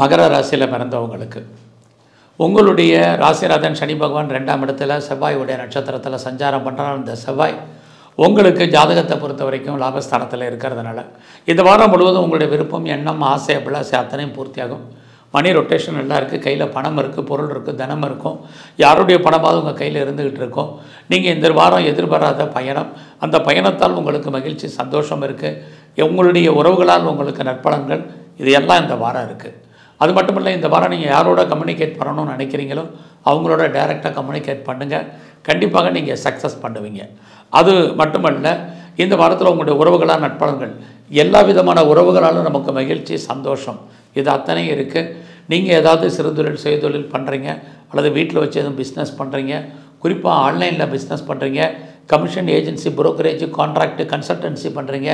மகர ராசியில் பிறந்தவங்களுக்கு. உங்களுடைய ராசிராதன் சனி பகவான் ரெண்டாம் இடத்துல செவ்வாயுடைய நட்சத்திரத்தில் சஞ்சாரம் பண்ணுறான் அந்த செவ்வாய் உங்களுக்கு ஜாதகத்தை பொறுத்த வரைக்கும் லாபஸ்தானத்தில் இருக்கிறதுனால. இந்த வாரம் முழுவதும் உங்களுடைய விருப்பம் எண்ணம் ஆசை அபிலாசை அத்தனையும் பூர்த்தியாகும். மணி ரொட்டேஷன் நல்லா இருக்குது கையில் பணம் இருக்குது பொருள் இருக்குது தனம் இருக்கும். யாருடைய பணமாவது உங்கள் கையில் இருந்துக்கிட்டு இருக்கும். நீங்கள் இந்த வாரம் எதிர்பாராத பயணம். அந்த பயணத்தால் உங்களுக்கு மகிழ்ச்சி சந்தோஷம் இருக்குது உங்களுடைய உறவுகளால் உங்களுக்கு நற்பலன்கள். இது எல்லாம் இந்த வாரம் இருக்குது அது மட்டும் இல்லை இந்த வாரம் நீங்கள் யாரோட கம்யூனிகேட் பண்ணணும்னு நினைக்கிறீங்களோ அவங்களோட டைரெக்டாக கம்யூனிகேட் பண்ணுங்கள் கண்டிப்பாக நீங்கள் சக்ஸஸ் பண்ணுவீங்க. அது மட்டுமல்ல இந்த வாரத்தில் உங்களுடைய உறவுகளாக நட்பலன்கள் எல்லா விதமான உறவுகளாலும் நமக்கு மகிழ்ச்சி சந்தோஷம். இது அத்தனையும் இருக்குது நீங்கள் ஏதாவது சிறுதொழில் சுயதொழில் பண்ணுறீங்க அல்லது வீட்டில் வச்சு எதுவும் பிஸ்னஸ் பண்ணுறீங்க குறிப்பாக ஆன்லைனில் பிஸ்னஸ் பண்ணுறீங்க commission agency brokerage contract consultancy பண்ணுறீங்க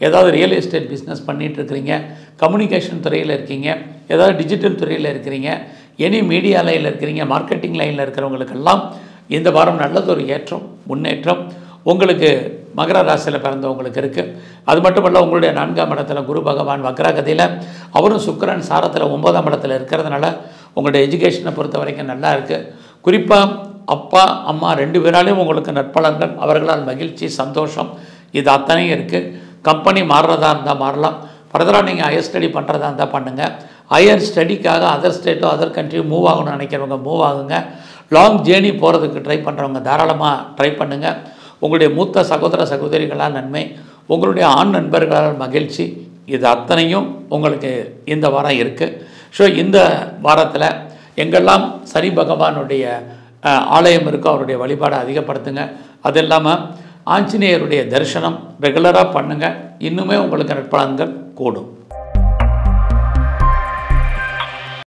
ஏதாவது ரியல் எஸ்டேட் பிஸ்னஸ் பண்ணிட்டு இருக்கிறீங்க கம்யூனிகேஷன் துறையில் இருக்கீங்க ஏதாவது டிஜிட்டல் துறையில் இருக்கிறீங்க எனி மீடியா லைனில் இருக்கிறீங்க மார்க்கெட்டிங் லைனில் இருக்கிறவங்களுக்கெல்லாம் இந்த வாரம் நல்லதொரு ஏற்றம் முன்னேற்றம் உங்களுக்கு மகர ராசியில் பிறந்தவங்களுக்கு இருக்குது அது மட்டுமல்ல உங்களுடைய நான்காம் இடத்துல குரு பகவான் வக்ரகதியில் அவரும் சுக்கரன் சாரத்தில் ஒன்பதாம் இடத்துல இருக்கிறதுனால உங்களுடைய எஜுகேஷனை பொறுத்த வரைக்கும் நல்லா இருக்குது குறிப்பாக அப்பா அம்மா ரெண்டு பேராலையும் உங்களுக்கு நற்பலன்கள் அவர்களால் மகிழ்ச்சி சந்தோஷம் இது அத்தனையும் இருக்குது கம்பெனி மாறுறதா இருந்தால் மாறலாம். ஃபர்தராக நீங்கள் ஹையர் ஸ்டடி பண்ணுறதா இருந்தால் பண்ணுங்கள் ஹையர் ஸ்டடிக்காக அதர் ஸ்டேட்டோ அதர் கண்ட்ரியோ மூவ் ஆகணும்னு நினைக்கிறவங்க மூவ் ஆகுங்க. லாங் ஜேர்னி போகிறதுக்கு ட்ரை பண்ணுறவங்க தாராளமாக ட்ரை பண்ணுங்கள் உங்களுடைய மூத்த சகோதர சகோதரிகளால் நன்மை. உங்களுடைய ஆண் நண்பர்களால் மகிழ்ச்சி. இது அத்தனையும் உங்களுக்கு இந்த வாரம் இருக்குது ஸோ இந்த வாரத்தில் எங்கெல்லாம் சனி பகவானுடைய ஆலயம் இருக்கோ அவருடைய வழிபாடை அதிகப்படுத்துங்க. அது இல்லாமல் ஆஞ்சநேயருடைய தரிசனம் ரெகுலராக பண்ணுங்கள் இன்னுமே உங்களுக்கு நற்பலன்கள் கூடும்.